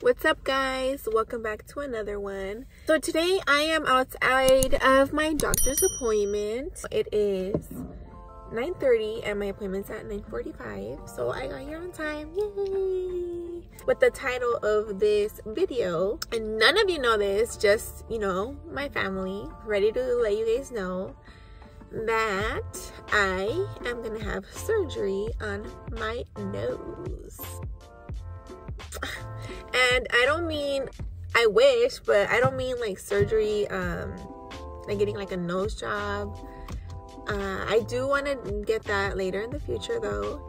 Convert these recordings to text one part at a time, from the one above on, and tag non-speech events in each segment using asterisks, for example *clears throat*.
What's up guys? Welcome back to another one. So today I am outside of my doctor's appointment. It is 9.30 and my appointment's at 9.45. So I got here on time. Yay! With the title of this video, and none of you know this, just, you know, my family, ready to let you guys know that I am gonna have surgery on my nose. And I don't mean I wish, but I don't mean like surgery, um, like getting like a nose job. Uh, I do want to get that later in the future though.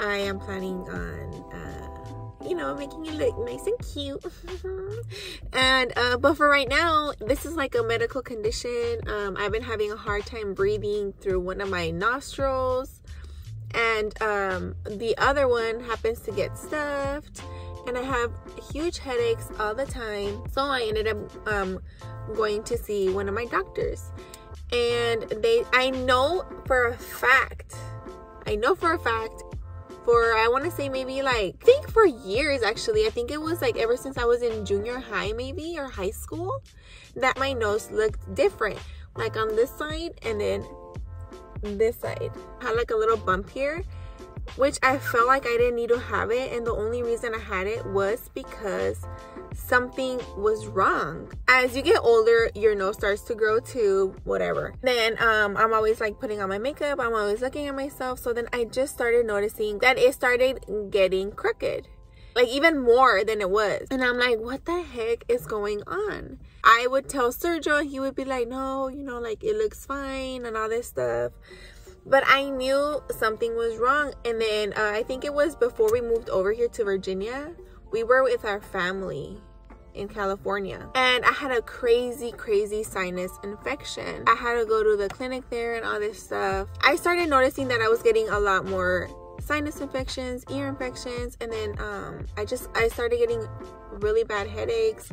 I am planning on, uh, you know, making it look nice and cute. *laughs* and, uh, but for right now, this is like a medical condition. Um, I've been having a hard time breathing through one of my nostrils. And um, the other one happens to get stuffed and I have huge headaches all the time. So I ended up um, going to see one of my doctors. And they, I know for a fact, I know for a fact, for I want to say maybe like, I think for years actually, I think it was like ever since I was in junior high maybe or high school, that my nose looked different. Like on this side and then this side. I had like a little bump here which I felt like I didn't need to have it and the only reason I had it was because something was wrong. As you get older, your nose starts to grow too, whatever. Then um, I'm always like putting on my makeup, I'm always looking at myself. So then I just started noticing that it started getting crooked. Like even more than it was. And I'm like, what the heck is going on? I would tell Sergio, he would be like, no, you know, like it looks fine and all this stuff but I knew something was wrong. And then uh, I think it was before we moved over here to Virginia, we were with our family in California and I had a crazy crazy sinus infection. I had to go to the clinic there and all this stuff. I started noticing that I was getting a lot more sinus infections, ear infections, and then um, I just I started getting really bad headaches.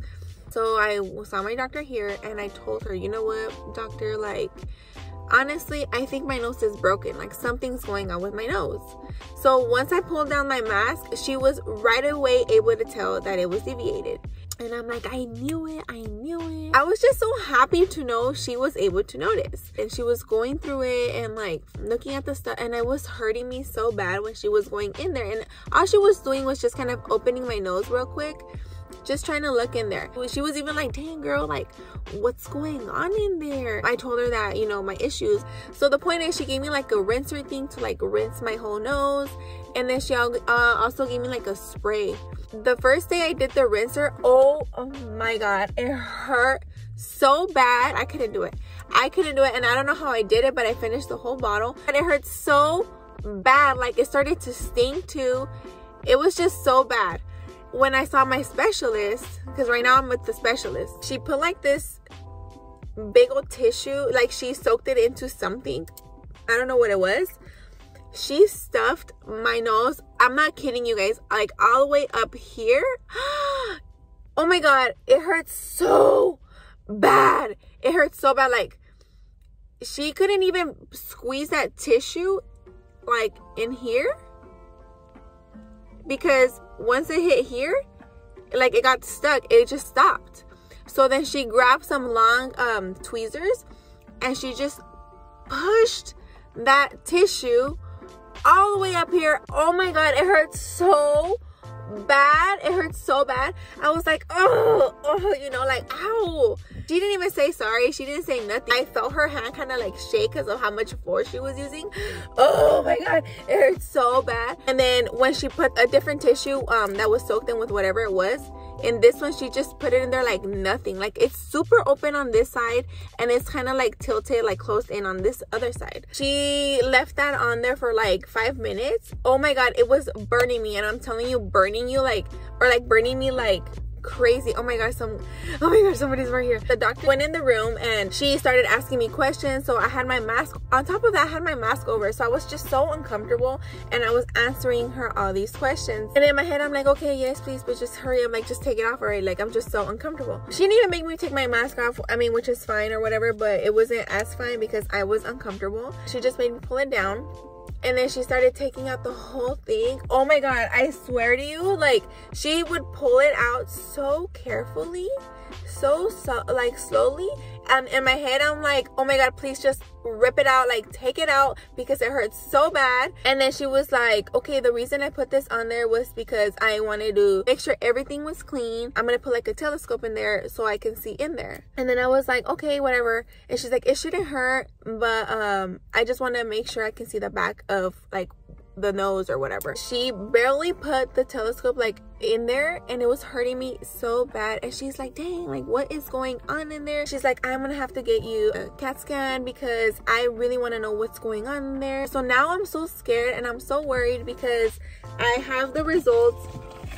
So I saw my doctor here and I told her, you know what, doctor, like honestly i think my nose is broken like something's going on with my nose. So once i pulled down my mask she was right away able to tell that it was deviated. And i'm like i knew it i knew it. I was just so happy to know she was able to notice. And she was going through it and like looking at the stuff and it was hurting me so bad when she was going in there. And all she was doing was just kind of opening my nose real quick just trying to look in there. She was even like, dang girl, like what's going on in there? I told her that, you know, my issues. So the point is she gave me like a rinser thing to like rinse my whole nose. And then she uh, also gave me like a spray. The first day I did the rinser, oh, oh my God, it hurt so bad. I couldn't do it. I couldn't do it. And I don't know how I did it, but I finished the whole bottle. And it hurt so bad. Like it started to sting too. It was just so bad when I saw my specialist, because right now I'm with the specialist, she put like this big old tissue, like she soaked it into something. I don't know what it was. She stuffed my nose. I'm not kidding you guys. Like all the way up here. *gasps* oh my God. It hurts so bad. It hurts so bad. Like she couldn't even squeeze that tissue like in here because once it hit here, like it got stuck, it just stopped. So then she grabbed some long um, tweezers and she just pushed that tissue all the way up here. Oh my God, it hurts so bad. It hurt so bad. I was like, oh, oh, you know, like, ow. She didn't even say sorry. She didn't say nothing. I felt her hand kind of like shake because of how much force she was using. Oh my God, it hurt so bad. And then when she put a different tissue um, that was soaked in with whatever it was, in this one she just put it in there like nothing. Like it's super open on this side and it's kind of like tilted like closed in on this other side. She left that on there for like five minutes. Oh my god it was burning me and i'm telling you burning you like or like burning me like crazy. Oh my gosh some oh my gosh somebody's right here. The doctor went in the room and she started asking me questions. So i had my mask on top of that i had my mask over. So i was just so uncomfortable and i was answering her all these questions. And in my head i'm like okay yes please but just hurry up like just take it off already like i'm just so uncomfortable. She didn't even make me take my mask off i mean which is fine or whatever but it wasn't as fine because i was uncomfortable. She just made me pull it down and then she started taking out the whole thing. Oh my god i swear to you like she would pull it out so carefully so so like slowly and in my head i'm like oh my god please just rip it out like take it out because it hurts so bad. And then she was like okay the reason i put this on there was because i wanted to make sure everything was clean. I'm gonna put like a telescope in there so i can see in there. And then i was like okay whatever. And she's like it shouldn't hurt but um i just want to make sure i can see the back of like the nose or whatever. She barely put the telescope like in there and it was hurting me so bad. And she's like dang like what is going on in there? She's like i'm gonna have to get you a cat scan because i really want to know what's going on there. So now i'm so scared and i'm so worried because i have the results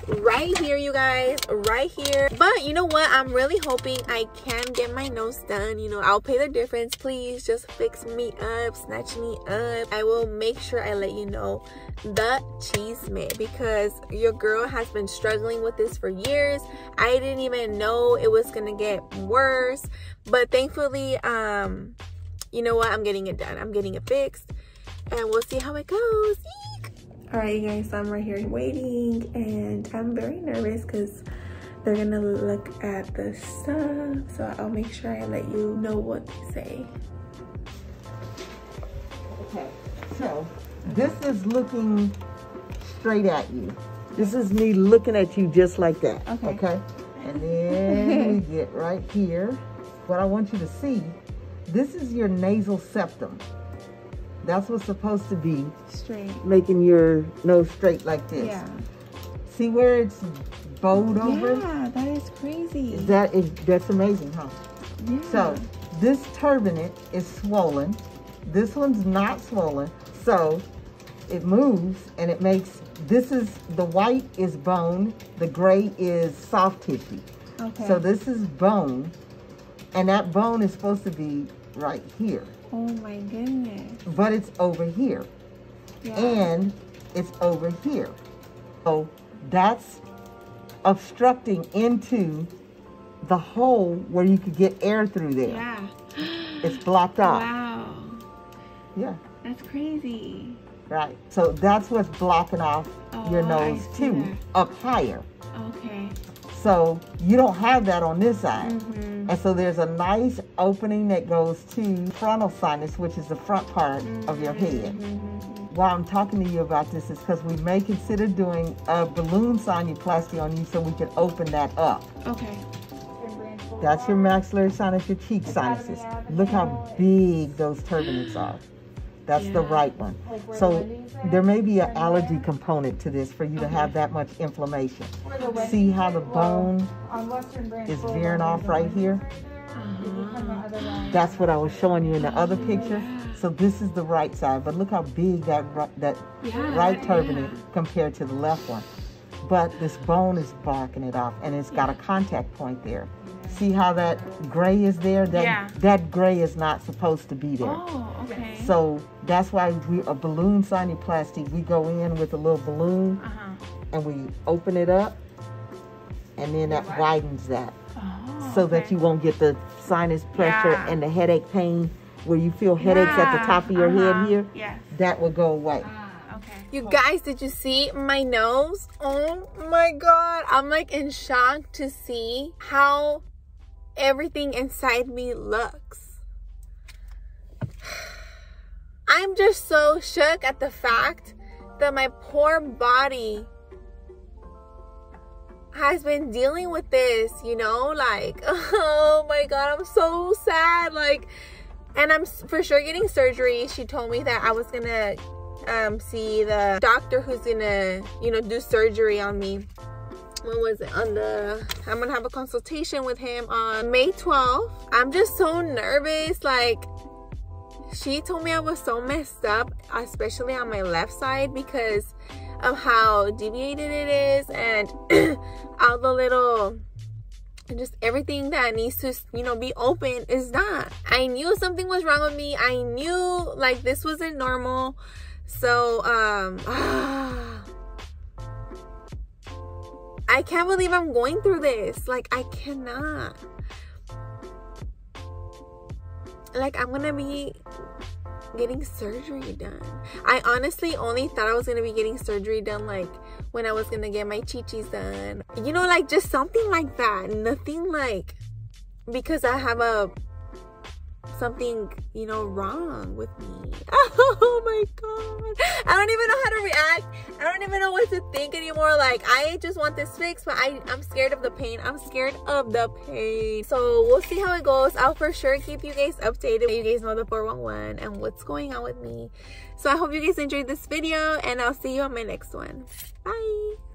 right here you guys right here. But you know what? I'm really hoping i can get my nose done. You know i'll pay the difference. Please just fix me up snatch me up. I will make sure i let you know the chisme because your girl has been struggling with this for years. I didn't even know it was gonna get worse. But thankfully um you know what? I'm getting it done. I'm getting it fixed. And we'll see how it goes all right you guys so i'm right here waiting and i'm very nervous because they're gonna look at the stuff so i'll make sure i let you know what they say. Okay so this is looking straight at you. This is me looking at you just like that okay, okay? and then we get right here. What i want you to see this is your nasal septum that's what's supposed to be straight, making your nose straight like this. Yeah. See where it's bowed over? Yeah, that is crazy. That is that's amazing, huh? Yeah. So this turbinate is swollen. This one's not swollen. So it moves and it makes this is the white is bone, the gray is soft tissue. Okay. So this is bone, and that bone is supposed to be right here. Oh my goodness. But it's over here. Yeah. And it's over here. So that's obstructing into the hole where you could get air through there. Yeah. *gasps* It's blocked off. Wow. Yeah. That's crazy. Right. So that's what's blocking off oh, your nose too, that. up higher. Okay. So you don't have that on this side. Mm -hmm. And so there's a nice opening that goes to frontal sinus, which is the front part mm -hmm. of your head. Mm -hmm. Why I'm talking to you about this is because we may consider doing a balloon sinuplasty on you so we can open that up. Okay. That's your maxillary sinus, your cheek sinuses. Look how big those turbinates are. That's yeah. the right one. So there may be an allergy component to this for you to have that much inflammation. See how the bone is veering off right here? Uh-huh. That's what I was showing you in the other picture. So this is the right side, but look how big that that right turbinate compared to the left one. But this bone is barking it off, and it's got a contact point there. See how that gray is there? That, yeah. That gray is not supposed to be there. Oh, okay. So that's why we a balloon sinuplasty. We go in with a little balloon uh-huh. and we open it up, and then that widens that, oh, so okay. that you won't get the sinus pressure yeah. and the headache pain where you feel headaches yeah. at the top of your uh-huh. head here. Yes. That will go away. Uh, okay. You guys, did you see my nose? Oh my god. I'm like in shock to see how everything inside me looks. I'm just so shook at the fact that my poor body has been dealing with this, you know, like, *laughs* oh my god, I'm so sad. Like, and I'm for sure getting surgery. She told me that I was gonna um, see the doctor who's gonna, you know, do surgery on me. When was it? On the i'm gonna have a consultation with him on may 12th i'm just so nervous. Like she told me i was so messed up especially on my left side because of how deviated it is and *clears throat* all the little just everything that needs to you know be open is not i knew something was wrong with me i knew like this wasn't normal so um *sighs* I can't believe I'm going through this. Like, I cannot. Like, I'm gonna be getting surgery done. I honestly only thought I was gonna be getting surgery done like when I was gonna get my chichis done. You know, like just something like that. Nothing like because I have a something, you know, wrong with me. *laughs* Oh my god. I don't even know how to react. Even know what to think anymore. Like, I just want this fixed, but I, I'm scared of the pain. I'm scared of the pain. So we'll see how it goes. I'll for sure keep you guys updated. You guys know the 411 and what's going on with me. So I hope you guys enjoyed this video and I'll see you on my next one. Bye.